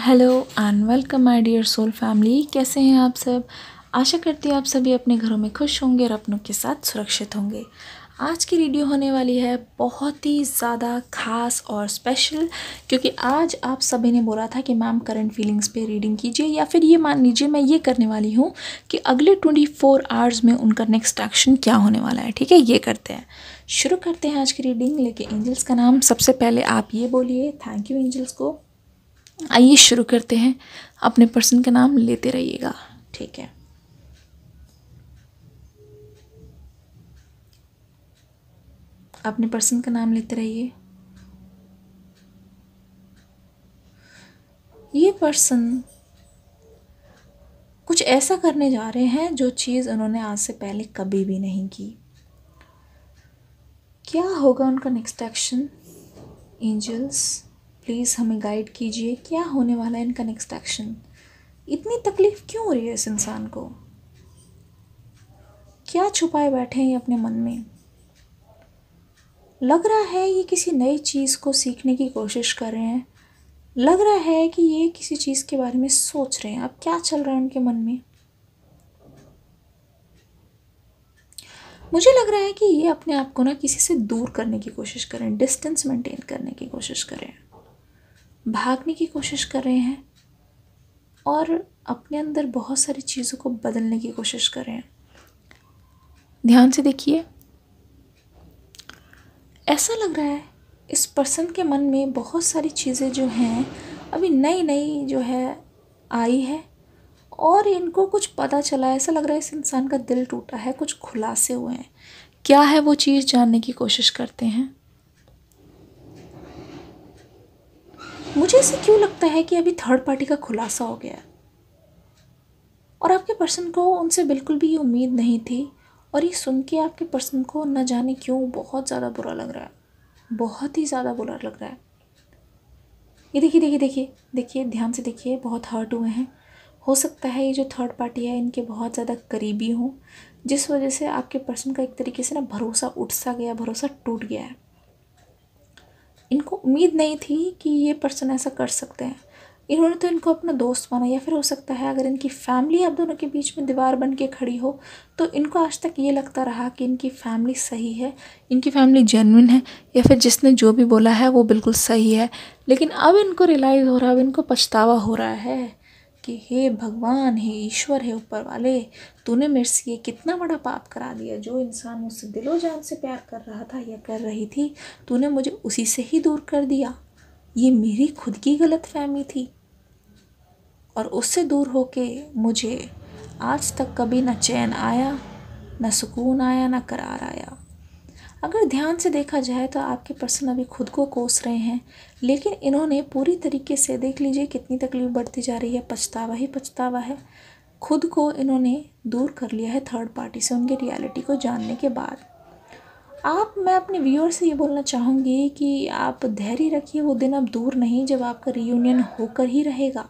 Hello and welcome my dear soul family. कैसे हैं आप सब? आशा करती हूँ आप सभी अपने घरों में खुश होंगे और अपनों के साथ सुरक्षित होंगे। आज की वीडियो होने वाली है बहुत ही ज़्यादा खास और स्पेशल क्योंकि आज आप सभी ने बोला था कि मैम करंट फीलिंग्स पे रीडिंग कीजिए, या फिर ये मान लीजिए मैं ये करने वाली हूँ कि अगले ट्वेंटी फोर आवर्स में उनका नेक्स्ट एक्शन क्या होने वाला है, ठीक है? ये करते हैं। शुरू करते हैं आज की रीडिंग लेके एंजल्स का नाम। सबसे पहले आप ये बोलिए थैंक यू एंजल्स को। आइए शुरू करते हैं। अपने पर्सन का नाम लेते रहिएगा। ठीक है। अपने पर्सन का नाम लेते रहिए। ये पर्सन कुछ ऐसा करने जा रहे हैं जो चीज़ उन्होंने आज से पहले कभी भी नहीं की। क्या होगा उनका नेक्स्ट एक्शन एंजल्स प्लीज़ हमें गाइड कीजिए, क्या होने वाला है इनका नेक्स्ट एक्शन इतनी तकलीफ़ क्यों हो रही है इस इंसान को? क्या छुपाए बैठे हैं ये अपने मन में? लग रहा है ये किसी नई चीज़ को सीखने की कोशिश कर रहे हैं। लग रहा है कि ये किसी चीज़ के बारे में सोच रहे हैं। अब क्या चल रहा है उनके मन में? मुझे लग रहा है कि ये अपने आप को ना किसी से दूर करने की कोशिश करें डिस्टेंस मेंटेन करने की कोशिश करें भागने की कोशिश कर रहे हैं और अपने अंदर बहुत सारी चीज़ों को बदलने की कोशिश कर रहे हैं। ध्यान से देखिए। ऐसा लग रहा है इस पर्सन के मन में बहुत सारी चीज़ें जो हैं अभी नई नई जो है आई है और इनको कुछ पता चला ऐसा लग रहा है इस इंसान का दिल टूटा है, कुछ खुलासे हुए हैं। क्या है वो चीज़ जानने की कोशिश करते हैं? मुझे ऐसे क्यों लगता है कि अभी थर्ड पार्टी का खुलासा हो गया और आपके पर्सन को उनसे बिल्कुल भी ये उम्मीद नहीं थी? और ये सुन के आपके पर्सन को न जाने क्यों बहुत ज़्यादा बुरा लग रहा है? बहुत ही ज़्यादा बुरा लग रहा है। ये देखिए देखिए देखिए देखिए, ध्यान से देखिए, बहुत हर्ट हुए हैं। हो सकता है ये जो थर्ड पार्टी है, इनके बहुत ज़्यादा करीबी हों, जिस वजह से आपके पर्सन का एक तरीके से ना भरोसा उठ सा गया, भरोसा टूट गया है। इनको उम्मीद नहीं थी कि ये पर्सन ऐसा कर सकते हैं। इन्होंने तो इनको अपना दोस्त माना, या फिर हो सकता है अगर इनकी फैमिली अब दोनों के बीच में दीवार बन के खड़ी हो तो इनको आज तक ये लगता रहा कि इनकी फैमिली सही है, इनकी फैमिली जेनविन है, या फिर जिसने जो भी बोला है वो बिल्कुल सही है। लेकिन अब इनको रियलाइज़ हो रहा है अब इनको पछतावा हो रहा है। कि, हे भगवान, हे ईश्वर, है ऊपर वाले, तूने मेरे से ये कितना बड़ा पाप करा दिया। जो इंसान मुझसे दिलो जान से प्यार कर रहा था या कर रही थी, तूने मुझे उसी से ही दूर कर दिया। ये मेरी खुद की गलत फहमी थी। और उससे दूर होके मुझे आज तक कभी ना चैन आया, ना सुकून आया, ना करार आया। अगर ध्यान से देखा जाए तो आपके पर्सन अभी खुद को कोस रहे हैं, लेकिन इन्होंने पूरी तरीके से देख लीजिए कितनी तकलीफ़ बढ़ती जा रही है, पछतावा ही पछतावा है। खुद को इन्होंने दूर कर लिया है थर्ड पार्टी से उनकी रियलिटी को जानने के बाद। आप, मैं अपने व्यूअर से ये बोलना चाहूँगी कि आप धैर्य रखिए, वो दिन अब दूर नहीं जब आपका रीयूनियन होकर ही रहेगा।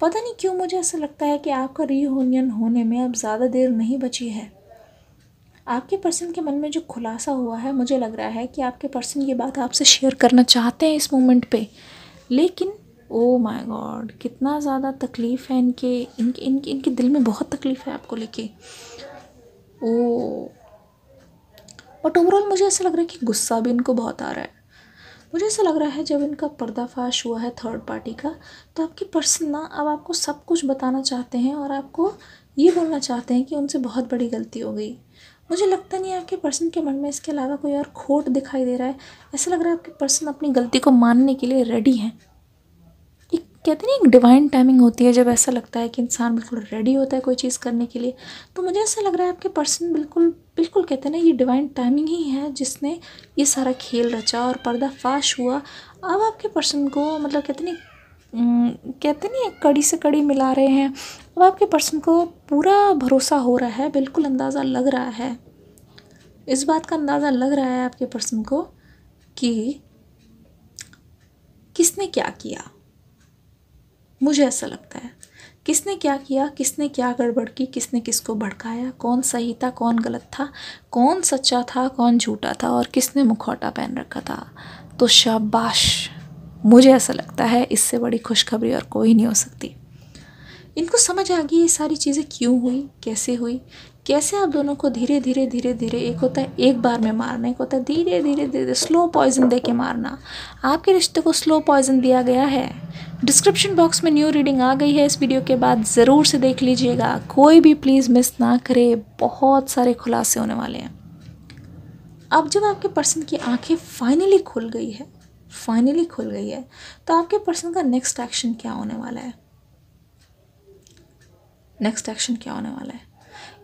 पता नहीं क्यों मुझे ऐसा लगता है कि आपका रीयूनियन होने में अब ज़्यादा देर नहीं बची है। आपके पर्सन के मन में जो खुलासा हुआ है, मुझे लग रहा है कि आपके पर्सन ये बात आपसे शेयर करना चाहते हैं इस मोमेंट पे। लेकिन ओ माय गॉड कितना ज़्यादा तकलीफ़ है इनके इनके इनके इनके दिल में बहुत तकलीफ़ है आपको लेके। ओ बट ओवरऑल मुझे ऐसा लग रहा है कि गुस्सा भी इनको बहुत आ रहा है। मुझे ऐसा लग रहा है जब इनका पर्दाफाश हुआ है थर्ड पार्टी का तो आपके पर्सन ना, अब आपको सब कुछ बताना चाहते हैं और आपको ये बोलना चाहते हैं कि उनसे बहुत बड़ी गलती हो गई। मुझे लगता नहीं है आपके पर्सन के मन में इसके अलावा कोई और खोट दिखाई दे रहा है। ऐसा लग रहा है आपके पर्सन अपनी गलती को मानने के लिए रेडी हैं। एक कहते नहीं, एक डिवाइन टाइमिंग होती है जब ऐसा लगता है कि इंसान बिल्कुल रेडी होता है कोई चीज़ करने के लिए। तो मुझे ऐसा लग रहा है आपके पर्सन बिल्कुल बिल्कुल कहते हैं ना, ये डिवाइन टाइमिंग ही है जिसने ये सारा खेल रचा और पर्दा फाश हुआ। अब आपके पर्सन को मतलब कहते नहीं कहते नहीं कड़ी से कड़ी मिला रहे हैं। अब आपके पर्सन को पूरा भरोसा हो रहा है, बिल्कुल अंदाज़ा लग रहा है। इस बात का अंदाज़ा लग रहा है आपके पर्सन को कि किसने क्या किया? मुझे ऐसा लगता है। किसने क्या किया, किसने क्या गड़बड़ की, किसने किसको भड़काया, कौन सही था, कौन गलत था, कौन सच्चा था, कौन झूठा था और किसने मुखौटा पहन रखा था। तो शाबाश। मुझे ऐसा लगता है इससे बड़ी खुशखबरी और कोई नहीं हो सकती। इनको समझ आ गई ये सारी चीज़ें क्यों हुई, कैसे हुई? कैसे आप दोनों को धीरे धीरे धीरे धीरे, एक होता है एक बार में मारना, एक होता है धीरे धीरे धीरे स्लो पॉइजन दे के मारना। आपके रिश्ते को स्लो पॉइजन दिया गया है। डिस्क्रिप्शन बॉक्स में न्यू रीडिंग आ गई है। इस वीडियो के बाद ज़रूर से देख लीजिएगा। कोई भी प्लीज़ मिस ना करे। बहुत सारे खुलासे होने वाले हैं। अब जब आपके पर्सन की आँखें फाइनली खुल गई है फाइनली खुल गई है तो आपके पर्सन का नेक्स्ट एक्शन क्या होने वाला है? नेक्स्ट एक्शन क्या होने वाला है?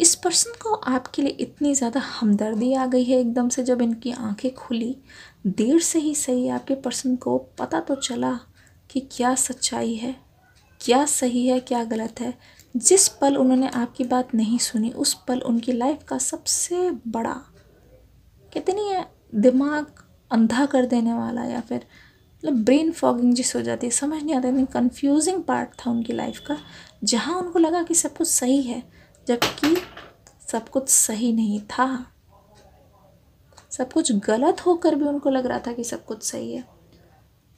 इस पर्सन को आपके लिए इतनी ज़्यादा हमदर्दी आ गई है एकदम से जब इनकी आँखें खुली। देर से ही सही आपके पर्सन को पता तो चला कि क्या सच्चाई है, क्या सही है, क्या गलत है। जिस पल उन्होंने आपकी बात नहीं सुनी, उस पल उनकी लाइफ का सबसे बड़ा कहते नहीं है, दिमाग अंधा कर देने वाला या फिर मतलब ब्रेन फॉगिंग जिस हो जाती है, समझ नहीं आता कन्फ्यूजिंग पार्ट था उनकी लाइफ का, जहाँ उनको लगा कि सब कुछ सही है, जबकि सब कुछ सही नहीं था। सब कुछ गलत होकर भी उनको लग रहा था कि सब कुछ सही है।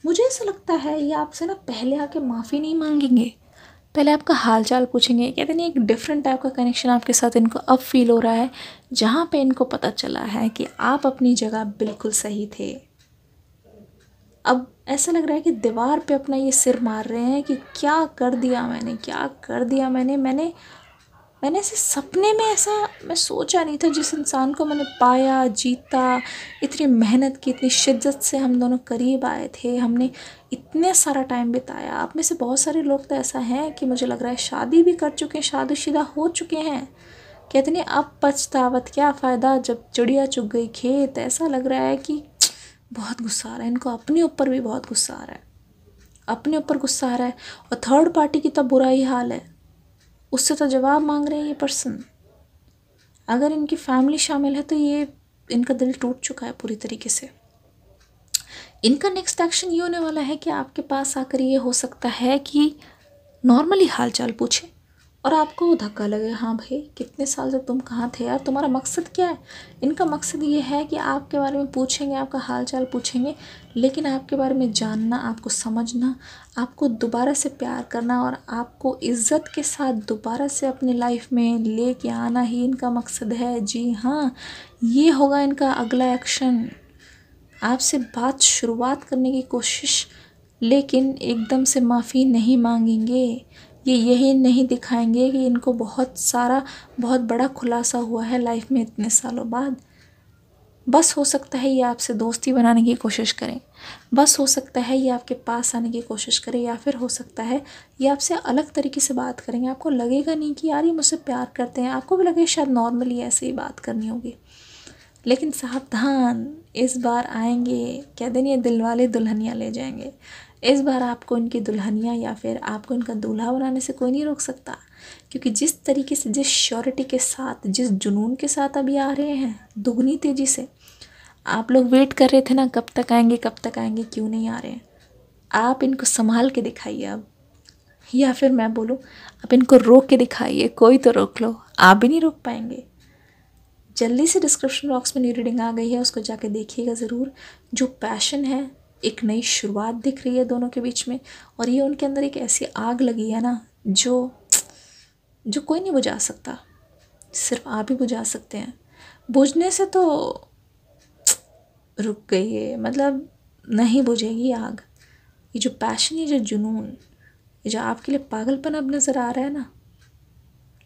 मुझे ऐसा लगता है, ये आपसे ना पहले आके माफ़ी नहीं मांगेंगे। पहले आपका हाल चाल पूछेंगे, कहते नहीं, एक डिफरेंट टाइप का कनेक्शन आपके साथ इनको अब फील हो रहा है, जहाँ पे इनको पता चला है कि आप अपनी जगह बिल्कुल सही थे। अब ऐसा लग रहा है कि दीवार पे अपना ये सिर मार रहे हैं कि क्या कर दिया मैंने, क्या कर दिया मैंने मैंने मैंने ऐसे सपने में ऐसा मैं सोचा नहीं था जिस इंसान को मैंने पाया, जीता, इतनी मेहनत की, इतनी शिद्दत से हम दोनों करीब आए थे, हमने इतने सारा टाइम बिताया। आप में से बहुत सारे लोग तो ऐसा हैं कि मुझे लग रहा है शादी भी कर चुके हैं, शादीशुदा हो चुके हैं। कहते नहीं अब पछतावत क्या फ़ायदा जब चिड़िया चुग गई खेत? ऐसा लग रहा है कि बहुत गुस्सा आ रहा है। इनको अपने ऊपर भी बहुत गुस्सा आ रहा है। अपने ऊपर गुस्सा आ रहा है। और थर्ड पार्टी की तो बुरा ही हाल है। उससे तो जवाब मांग रहे हैं ये पर्सन अगर इनकी फैमिली शामिल है तो ये इनका दिल टूट चुका है पूरी तरीके से। इनका नेक्स्ट एक्शन ये होने वाला है कि आपके पास आकर ये हो सकता है कि नॉर्मली हालचाल पूछें। और आपको धक्का लगे हाँ भाई, कितने साल से तुम कहाँ थे यार? तुम्हारा मकसद क्या है? इनका मकसद ये है कि आपके बारे में पूछेंगे, आपका हाल चाल पूछेंगे, लेकिन आपके बारे में जानना, आपको समझना, आपको दोबारा से प्यार करना और आपको इज़्ज़त के साथ दोबारा से अपनी लाइफ में ले के आना ही इनका मकसद है। जी हाँ ये होगा इनका अगला एक्शन। आपसे बात शुरुआत करने की कोशिश, लेकिन एकदम से माफ़ी नहीं मांगेंगे। ये यही नहीं दिखाएँगे कि इनको बहुत सारा, बहुत बड़ा खुलासा हुआ है लाइफ में इतने सालों बाद। बस हो सकता है ये आपसे दोस्ती बनाने की कोशिश करें। बस हो सकता है ये आपके पास आने की कोशिश करें, या फिर हो सकता है ये आपसे अलग तरीके से बात करेंगे आपको लगेगा नहीं कि यार ये मुझसे प्यार करते हैं। आपको भी लगे शायद नॉर्मली ऐसे ही बात करनी होगी। लेकिन सावधान, इस बार आएँगे क्या दिन ये दिल वाले दुल्हनिया ले जाएँगे। इस बार आपको इनकी दुल्हनिया या फिर आपको इनका दूल्हा बनाने से कोई नहीं रोक सकता। क्योंकि जिस तरीके से, जिस श्योरिटी के साथ, जिस जुनून के साथ अभी आ रहे हैं, दुगनी तेज़ी से। आप लोग वेट कर रहे थे ना, कब तक आएँगे, कब तक आएँगे, क्यों नहीं आ रहे हैं? आप इनको संभाल के दिखाइए अब। या फिर मैं बोलूँ, आप इनको रोक के दिखाइए, कोई तो रोक लो, आप भी नहीं रोक पाएँगे। जल्दी से डिस्क्रिप्शन बॉक्स में न्यू रीडिंग आ गई है, उसको जाके देखिएगा ज़रूर। जो पैशन है एक नई शुरुआत दिख रही है दोनों के बीच में, और ये उनके अंदर एक ऐसी आग लगी है ना, जो जो कोई नहीं बुझा सकता। सिर्फ़ आप ही बुझा सकते हैं। बुझने से तो रुक गई है मतलब नहीं बुझेगी आग। ये जो पैशन ये जो जुनून, ये जो आपके लिए पागलपन अब नज़र आ रहा है ना,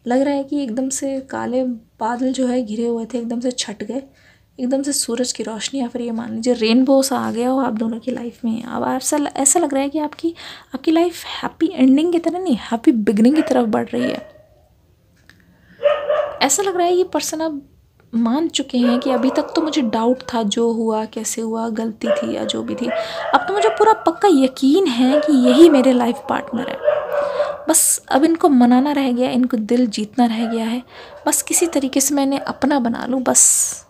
लग रहा है कि एकदम से काले बादल जो है घिरे हुए थे, एकदम से छट गए। एकदम से सूरज की रोशनी या फिर ये मान लीजिए रेनबो सा आ गया हो आप दोनों की लाइफ में, अब ऐसा ऐसा लग रहा है कि आपकी आपकी लाइफ हैप्पी एंडिंग की तरह नहीं हैप्पी बिगनिंग की तरफ़ बढ़ रही है। ऐसा लग रहा है ये पर्सन अब मान चुके हैं कि अभी तक तो मुझे डाउट था जो हुआ, कैसे हुआ, गलती थी या जो भी थी। अब तो मुझे पूरा पक्का यकीन है कि यही मेरे लाइफ पार्टनर है। बस अब इनको मनाना रह गया, इनको दिल जीतना रह गया है। बस किसी तरीके से मैंने अपना बना लूँ, बस।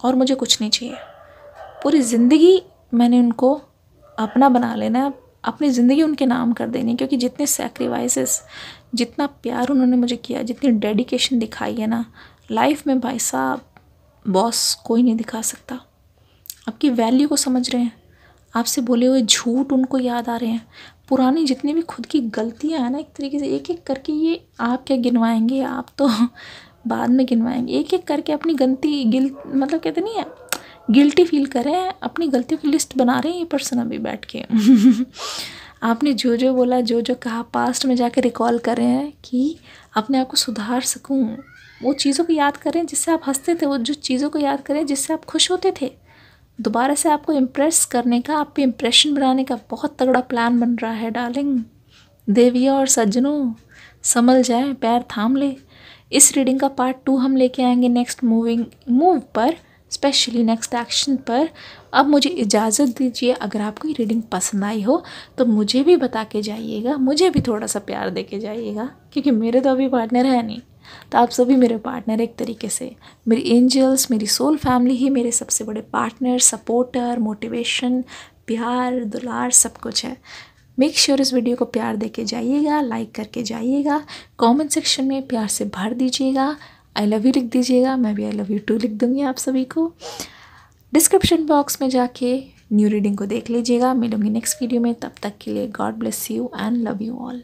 और मुझे कुछ नहीं चाहिए। पूरी ज़िंदगी मैंने उनको अपना बना लेना अपनी ज़िंदगी उनके नाम कर देनी क्योंकि जितने सेक्रीफाइसेस जितना प्यार उन्होंने मुझे किया, जितनी डेडिकेशन दिखाई है ना लाइफ में भाई साहब बॉस कोई नहीं दिखा सकता। आपकी वैल्यू को समझ रहे हैं। आपसे बोले हुए झूठ उनको याद आ रहे हैं। पुरानी जितनी भी खुद की गलतियाँ हैं ना, एक तरीके से एक एक करके ये आप क्या गिनवाएँगे? आप तो बाद में गिनवाएँगे। एक एक करके अपनी गलती, गिल मतलब कहते नहीं है, गिल्टी फील करें, अपनी गलतियों की लिस्ट बना रहे हैं ये पर्सन अभी बैठ के। आपने जो जो बोला जो जो कहा पास्ट में जाके रिकॉल करें कि अपने आप को सुधार सकूँ। वो चीज़ों को याद करें जिससे आप हँसते थे, वो जो चीज़ों को याद करें जिससे आप खुश होते थे। दोबारा से आपको इम्प्रेस करने का, आप पे इम्प्रेशन बनाने का बहुत तगड़ा प्लान बन रहा है डार्लिंग देविया और सज्जनों, संभल जाए, पैर थाम ले। इस रीडिंग का पार्ट टू हम लेके आएँगे नेक्स्ट मूविंग मूव पर स्पेशली नेक्स्ट एक्शन पर। अब मुझे इजाज़त दीजिए, अगर आपको ये रीडिंग पसंद आई हो तो मुझे भी बता के जाइएगा, मुझे भी थोड़ा सा प्यार दे के जाइएगा, क्योंकि मेरे तो अभी पार्टनर है नहीं। तो आप सभी मेरे पार्टनर एक तरीके से, मेरी एंजल्स मेरी सोल फैमिली ही मेरे सबसे बड़े पार्टनर सपोर्टर मोटिवेशन प्यार, दुलार, सब कुछ है। मेक श्योर इस वीडियो को प्यार दे के जाइएगा लाइक करके जाइएगा कमेंट सेक्शन में प्यार से भर दीजिएगा आई लव यू लिख दीजिएगा, मैं भी आई लव यू टू लिख दूँगी आप सभी को। डिस्क्रिप्शन बॉक्स में जाके न्यू रीडिंग को देख लीजिएगा। मिलूँगी नेक्स्ट वीडियो में, तब तक के लिए God bless you and love you all